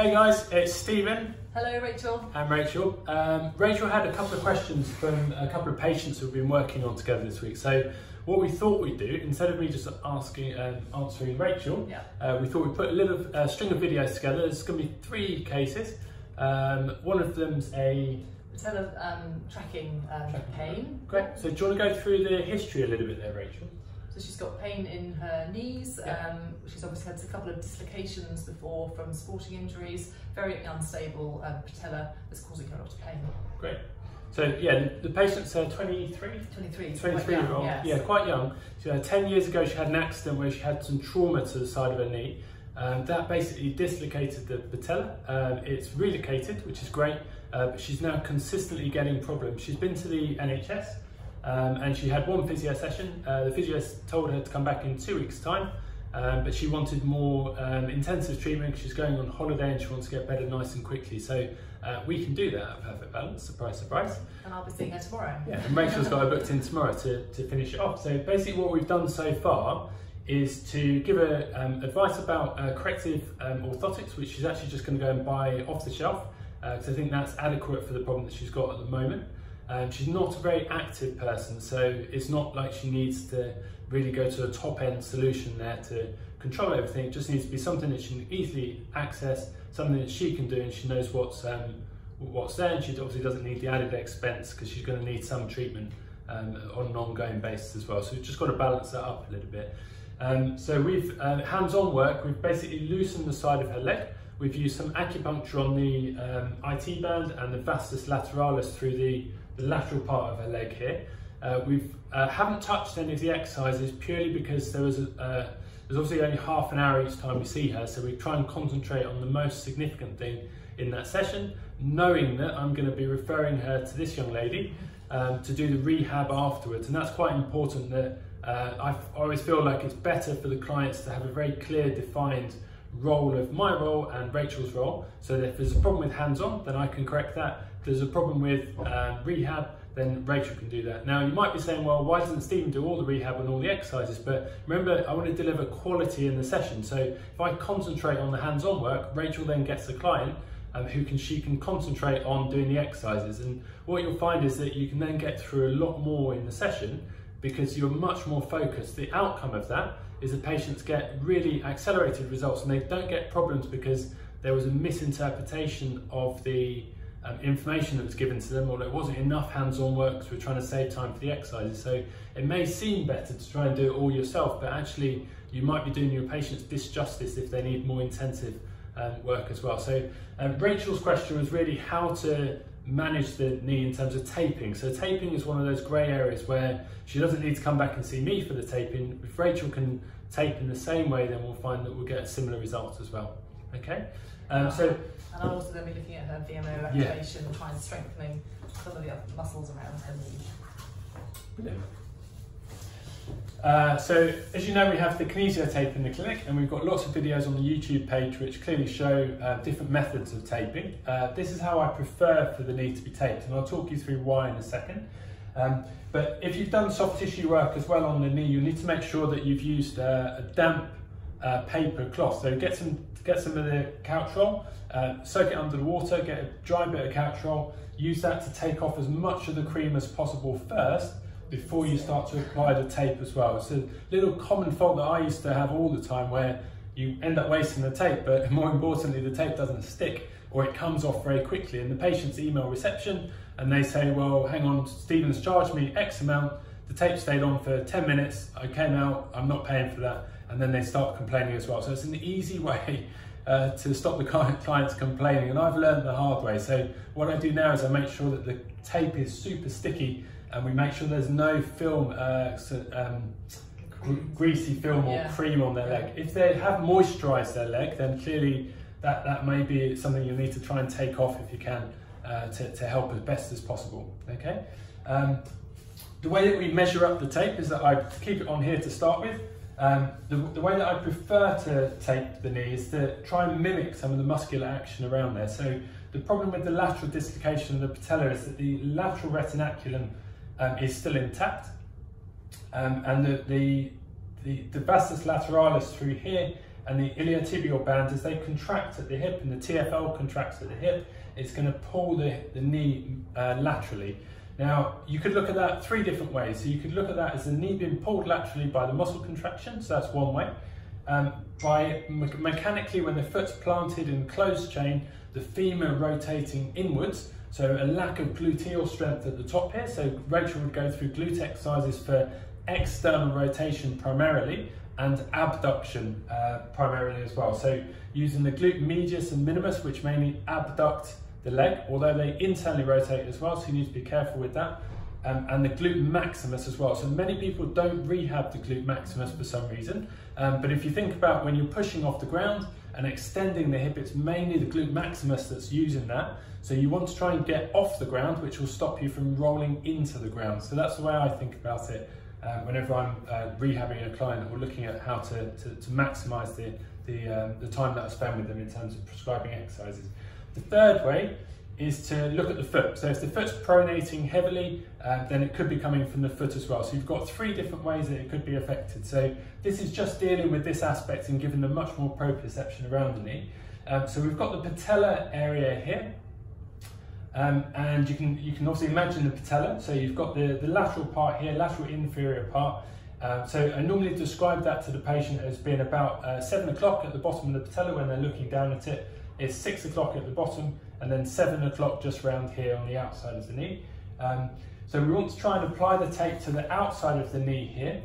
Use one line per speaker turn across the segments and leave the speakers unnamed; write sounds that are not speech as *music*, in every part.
Hey guys, it's Stephen.
Hello, Rachel.
I'm Rachel. Um, Rachel had a couple of questions from a couple of patients who've been working on together this week. So what we thought we'd do, instead of me just asking and um, answering Rachel,
yeah.
uh, we thought we'd put a little uh, string of videos together. There's going to be three cases. Um, one of them's a
patella um, tracking, um, tracking pain.
Great. So do you want to go through the history a little bit there, Rachel?
So she's got pain in her knees. Yeah. Um, she's obviously had a couple of dislocations before from sporting injuries. Very unstable um, patella that's causing her a lot of pain.
Great. So yeah, the patient's uh, 23?
23.
23 year old. Yes. Yeah, quite young. So, uh, 10 years ago she had an accident where she had some trauma to the side of her knee. Um, that basically dislocated the patella. Um, it's relocated, which is great, uh, but she's now consistently getting problems. She's been to the NHS um, and she had one physio session. Uh, the physio told her to come back in two weeks' time, um, but she wanted more um, intensive treatment. Because she's going on holiday and she wants to get better nice and quickly. So uh, we can do that at Perfect Balance, surprise, surprise.
And I'll be seeing her tomorrow.
Yeah, and Rachel's got her booked in tomorrow to, to finish it off. So basically what we've done so far is to give her um, advice about uh, corrective um, orthotics, which she's actually just going to go and buy off the shelf, because uh, I think that's adequate for the problem that she's got at the moment. Um, she's not a very active person, so it's not like she needs to really go to a top end solution there to control everything. It just needs to be something that she can easily access, something that she can do and she knows what's um, what's there and she obviously doesn't need the added expense because she's going to need some treatment um, on an ongoing basis as well. So we've just got to balance that up a little bit. Um, so we've uh, hands-on work, we've basically loosened the side of her leg. We've used some acupuncture on the um, IT band and the vastus lateralis through the the lateral part of her leg here. Uh, we uh, haven't touched any of the exercises purely because there was a, uh, there's obviously only half an hour each time we see her, so we try and concentrate on the most significant thing in that session, knowing that I'm going to be referring her to this young lady um, to do the rehab afterwards, and that's quite important. That uh, I always feel like it's better for the clients to have a very clear, defined role of my role and Rachel's role, so if there's a problem with hands-on, then I can correct that there's a problem with uh, rehab, then Rachel can do that. Now, you might be saying, well, why doesn't Stephen do all the rehab and all the exercises? But remember, I want to deliver quality in the session. So if I concentrate on the hands-on work, Rachel then gets the client um, who can she can concentrate on doing the exercises. And what you'll find is that you can then get through a lot more in the session because you're much more focused. The outcome of that is that patients get really accelerated results and they don't get problems because there was a misinterpretation of the um, information that was given to them or it wasn't enough hands-on work because we're trying to save time for the exercises. So it may seem better to try and do it all yourself, but actually you might be doing your patients disjustice if they need more intensive um, work as well. So um, Rachel's question was really how to manage the knee in terms of taping. So taping is one of those grey areas where she doesn't need to come back and see me for the taping. If Rachel can tape in the same way, then we'll find that we'll get similar results as well. Okay. Um, so,
and I'll also then be looking at her VMO activation, yeah. trying strengthening some of the muscles around her knee.
Brilliant. Uh, so as you know we have the kinesio tape in the clinic and we've got lots of videos on the YouTube page which clearly show uh, different methods of taping. Uh, this is how I prefer for the knee to be taped and I'll talk you through why in a second. Um, but if you've done soft tissue work as well on the knee you need to make sure that you've used uh, a damp uh, paper cloth. So get some get some of the couch roll, uh, soak it under the water, get a dry bit of couch roll, use that to take off as much of the cream as possible first before you start to apply the tape as well. It's a little common fault that I used to have all the time where you end up wasting the tape, but *laughs* more importantly, the tape doesn't stick or it comes off very quickly. And the patients email reception and they say, well, hang on, Stephen's charged me X amount, the tape stayed on for 10 minutes, I came out, I'm not paying for that and then they start complaining as well. So it's an easy *laughs* way uh, to stop the clients complaining and I've learned the hard way. So what I do now is I make sure that the tape is super sticky and we make sure there's no film, uh, um, greasy film or yeah. cream on their leg. If they have moisturized their leg, then clearly that, that may be something you need to try and take off if you can uh, to, to help as best as possible, okay? Um, the way that we measure up the tape is that I keep it on here to start with. Um, the, the, way that I prefer to tape the knee is to try and mimic some of the muscular action around there. So the problem with the lateral dislocation of the patella is that the lateral retinaculum um, is still intact um, and the, the, the, the vastus lateralis through here and the iliotibial band, as they contract at the hip and the TFL contracts at the hip, it's going to pull the, the knee uh, laterally. Now, you could look at that three different ways. So you could look at that as the knee being pulled laterally by the muscle contraction, so that's one way. Um, biomechanically, when the foot's planted in closed chain, the femur rotating inwards, so a lack of gluteal strength at the top here. So Rachel would go through glute exercises for external rotation primarily and abduction uh, primarily as well. So using the glute medius and minimus, which mainly abduct the leg, although they internally rotate as well, so you need to be careful with that. Um, and the glute maximus as well. So many people don't rehab the glute maximus for some reason, um, but if you think about when you're pushing off the ground and extending the hip, it's mainly the glute maximus that's using that. So you want to try and get off the ground, which will stop you from rolling into the ground. So that's the way I think about it um, whenever I'm uh, rehabbing a client or looking at how to, to, to maximize the, the, um, the time that I spend with them in terms of prescribing exercises. The third way is to look at the foot. So if the foot's pronating heavily, uh, then it could be coming from the foot as well. So you've got three different ways that it could be affected. So this is just dealing with this aspect and giving them much more proprioception around the knee. Um, so we've got the patella area here. Um, and you can you can also imagine the patella. So you've got the, the lateral part here, lateral inferior part. Um, so I normally describe that to the patient as being about uh, seven o'clock at the bottom of the patella when they're looking down at it. It's six o'clock at the bottom and then seven o'clock just round here on the outside of the knee. Um, so we want to try and apply the tape to the outside of the knee here.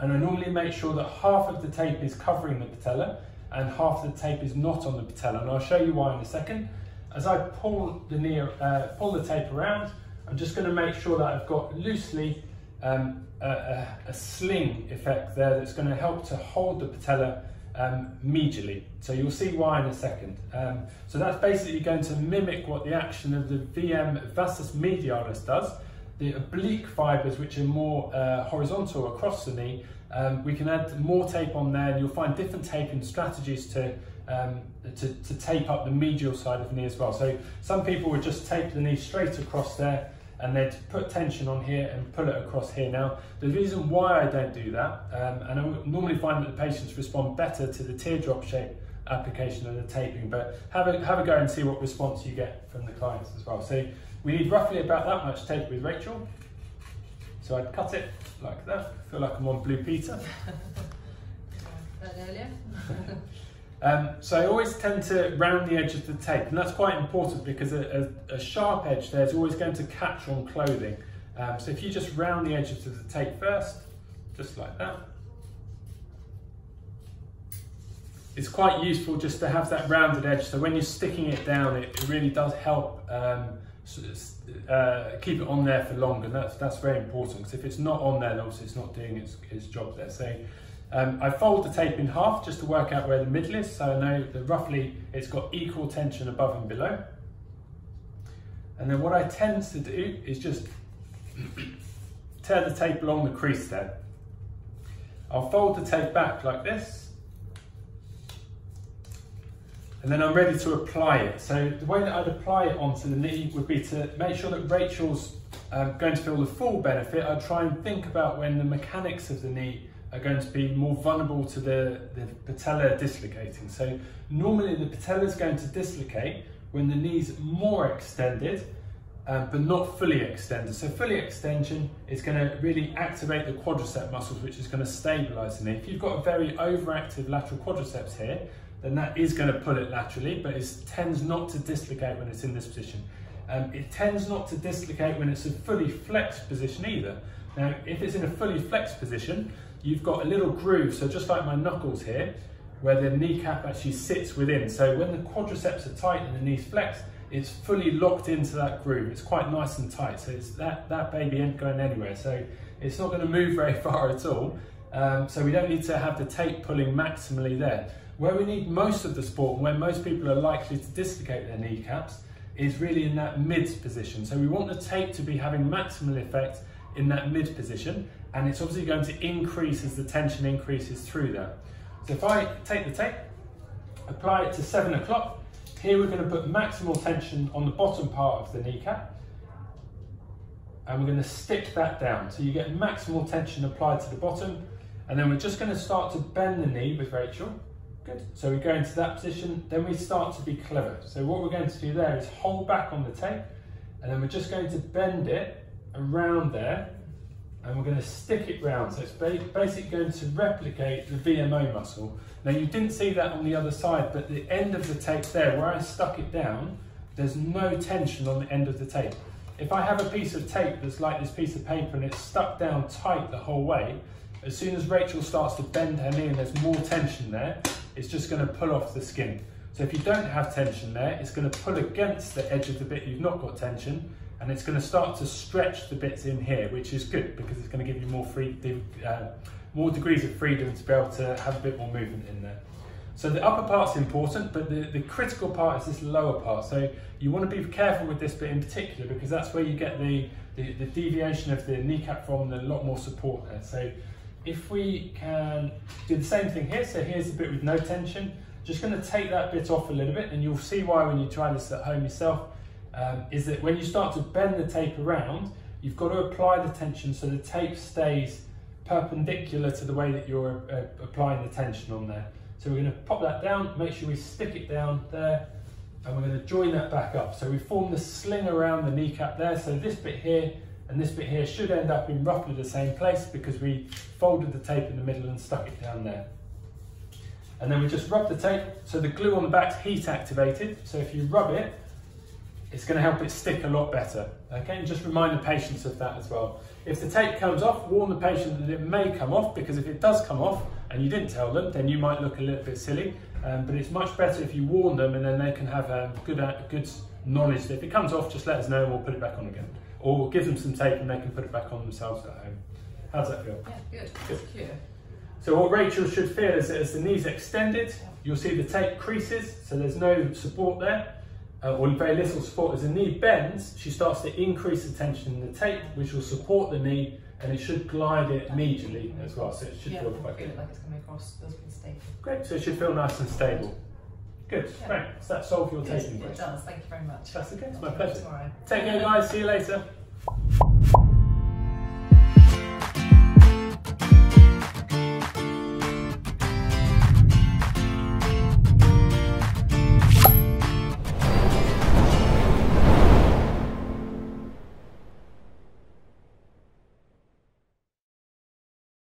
And I normally make sure that half of the tape is covering the patella and half of the tape is not on the patella. And I'll show you why in a second. As I pull the knee, uh, pull the tape around, I'm just going to make sure that I've got loosely um, a, a, a, sling effect there that's going to help to hold the patella um, medially. So you'll see why in a second. Um, so that's basically going to mimic what the action of the VM vastus medialis does. The oblique fibres, which are more uh, horizontal across the knee, um, we can add more tape on there and you'll find different taping strategies to um, to, to tape up the medial side of the knee as well. So some people would just tape the knee straight across there and they'd put tension on here and pull it across here. Now, the reason why I don't do that, um, and I normally find that the patients respond better to the teardrop shape application of the taping, but have a, have a go and see what response you get from the clients as well. So we need roughly about that much tape with Rachel. So I'd cut it like that. I feel like I'm on Blue Peter. *laughs*
earlier. *laughs*
Um, so I always tend to round the edge of the tape, and that's quite important because a, a, a sharp edge there is always going to catch on clothing. Um, so if you just round the edges of the tape first, just like that. It's quite useful just to have that rounded edge, so when you're sticking it down, it, it really does help um, uh, keep it on there for longer. That's, that's very important, because if it's not on there, obviously it's not doing its, its job there. So um, I fold the tape in half just to work out where the middle is, so I know that roughly it's got equal tension above and below. And then what I tend to do is just *coughs* tear the tape along the crease there. I'll fold the tape back like this, and then I'm ready to apply it. So the way that I'd apply it onto the knee would be to make sure that Rachel's um, going to feel the full benefit. I'd try and think about when the mechanics of the knee are going to be more vulnerable to the, the patella dislocating. So normally the patella is going to dislocate when the knee's more extended, um, but not fully extended. So fully extension is going to really activate the quadricep muscles, which is going to stabilize the knee. If you've got a very overactive lateral quadriceps here, then that is going to pull it laterally, but it tends not to dislocate when it's in this position. Um, it tends not to dislocate when it's a fully flexed position either. Now, if it's in a fully flexed position, you've got a little groove, so just like my knuckles here, where the kneecap actually sits within. So when the quadriceps are tight and the knees flexed, it's fully locked into that groove. It's quite nice and tight, so it's that, that baby ain't going anywhere. So it's not gonna move very *laughs* far at all. Um, so we don't need to have the tape pulling maximally there. Where we need most of the support, and where most people are likely to dislocate their kneecaps, is really in that mid position. So we want the tape to be having maximal effect in that mid position and it's obviously going to increase as the tension increases through there. So if I take the tape, apply it to seven o'clock, here we're going to put maximal tension on the bottom part of the kneecap and we're going to stick that down. So you get maximal tension applied to the bottom and then we're just going to start to bend the knee with Rachel Good. So we go into that position, then we start to be clever. So what we're going to do there is hold back on the tape, and then we're just going to bend it around there, and we're going to stick it round. So it's basically going to replicate the VMO muscle. Now you didn't see that on the other side, but the end of the tape there, where I stuck it down, there's no tension on the end of the tape. If I have a piece of tape that's like this piece of paper and it's stuck down tight the whole way, as soon as Rachel starts to bend her knee and there's more tension there, it's just going to pull off the skin. So if you don't have tension there, it's going to pull against the edge of the bit you've not got tension, and it's going to start to stretch the bits in here, which is good because it's going to give you more free, uh, more degrees of freedom to be able to have a bit more movement in there. So the upper part's important, but the, the critical part is this lower part. So you want to be careful with this bit in particular because that's where you get the, the, the deviation of the kneecap from and a lot more support there. So if we can do the same thing here, so here's the bit with no tension, just going to take that bit off a little bit and you'll see why when you try this at home yourself, um, is that when you start to bend the tape around, you've got to apply the tension so the tape stays perpendicular to the way that you're uh, applying the tension on there. So we're going to pop that down, make sure we stick it down there, and we're going to join that back up. So we form the sling around the kneecap there. So this bit here and this bit here should end up in roughly the same place because we folded the tape in the middle and stuck it down there. And then we just rub the tape, so the glue on the back's heat activated. So if you rub it, it's going to help it stick a lot better. Okay, and just remind the patients of that as well. If the tape comes off, warn the patient that it may come off because if it does come off and you didn't tell them, then you might look a little bit silly. Um, but it's much better if you warn them and then they can have um, good, uh, good knowledge that if it comes off, just let us know and we'll put it back on again. Or we'll give them some tape and they can put it back on themselves at home. How's that feel?
Yeah, good. good. Secure.
So what Rachel should feel is that as the knee's extended, you'll see the tape creases, so there's no support there uh, or very little support. As the knee bends, she starts to increase the tension in the tape, which will support the knee and it should glide it medially as well. So it should
yeah,
feel quite
feel
good.
like it's coming across, stable.
Great, so it should feel nice and stable. Good,
Yeah.
great. Does that solve your taping
it does. Thank you very much.
That's okay, it's my
I'll see you
pleasure.
Tomorrow.
Take care guys, see you later.